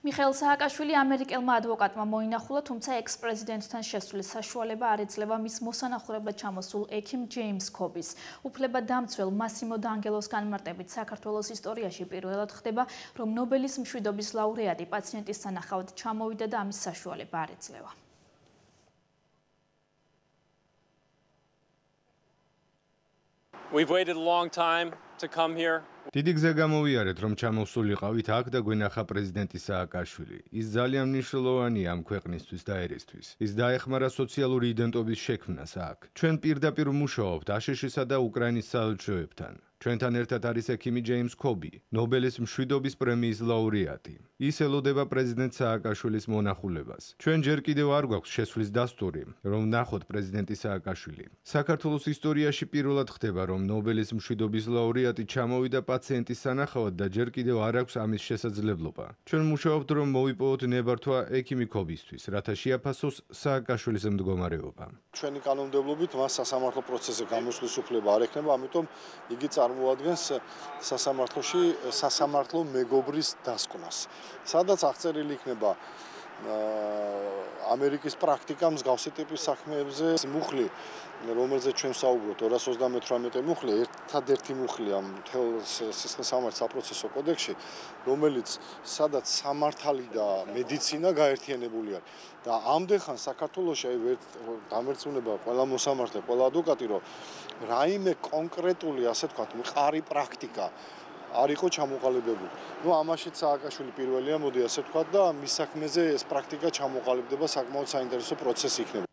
მიხეილ სააკაშვილი ამერიკელმა ადვოკატმა მოინახულა, თუმცა ექს-პრეზიდენტთან შესვლის საშუალება არ ეძლევა მის მოსანახულებლად ჩამოსულ ექიმ ჯეიმს კობის. უფლება დამცველ მასიმო დანგელოს განმარტებით საქართველოს ისტორიაში პირველად ხდება, რომ ნობელის მშვიდობის ლაურეატი პაციენტის სანახავად ჩამოვიდა და ამის საშუალება არ ეძლევა. We've waited a long time to come here. დიდი გზა გამოვიარეთ, რომ ჩამოვსულიყავით აქ და გვენახა პრეზიდენტი სააკაშვილი. ის ძალიან მნიშვნელოვანია ამ ქვეყნისთვის და ერისთვის. ის დაეხმარა სოციალური იდენტობის შექმნას აქ. ჩვენ პირდაპირ ვმუშაობთ აშშ-სა და უკრაინის საელჩოებთან. ჩვენთან ერთად არის ექიმი ჯეიმს კობი, ნობელის მშვიდობის პრემიის ლაურეატი. ის ელოდება პრეზიდენტ სააკაშვილის მონახულებას. ჩვენ ჯერ კიდევ არ გვაქვს შესვლის დასტური, რომ ნახოთ პრეზიდენტი სააკაშვილი. საქართველოს ისტორიაში პირველად ხდება, რომ ნობელის მშვიდობის ლაურეატი ჩამოვიდა პაციენტის სანახავად და ჯერ კიდევ არ აქვს ამის შესაძლებლობა. ჩვენ მუშაობთ, რომ მოვიპოვოთ ნებართვა ექიმი კობისთვის, რათა შეაფასოს სააკაშვილის მდგომარეობა. ჩვენი კანონმდებლობით მას სასამართლო პროცესზე გამოსვლის უფლება არ ექნება, ამიტომ იგი წარმოადგენს სასამართლოში სასამართლო მეგობრის დასკვნას. სადაც აღწერილი იქნება ამერიკის პრაქტიკა მსგავსი ტიპის საქმეებზე მუხლი რომელზეც ჩვენ საუბრობთ 238 მუხლი ერთადერთი მუხლია მთელ სისხლისამართლ საპროცესო კოდექსში რომელიც სადაც სამართალი და მედიცინა გაერთიანებული არის. და ამდენხან საქართველოს აი გამერცუნება ყველა მოსამართლე ყველა ადვოკატი რომ რაიმე კონკრეტული ასე ვთქვათ მყარი პრაქტიკა არ იყო ჩამოყალიბებული. ნუ ამაშიც სააკაშვილი პირველია, მოდი ასე ვთქვა და მის საქმეზე ეს პრაქტიკა ჩამოყალიბდება საკმაოდ საინტერესო პროცესი იქნება.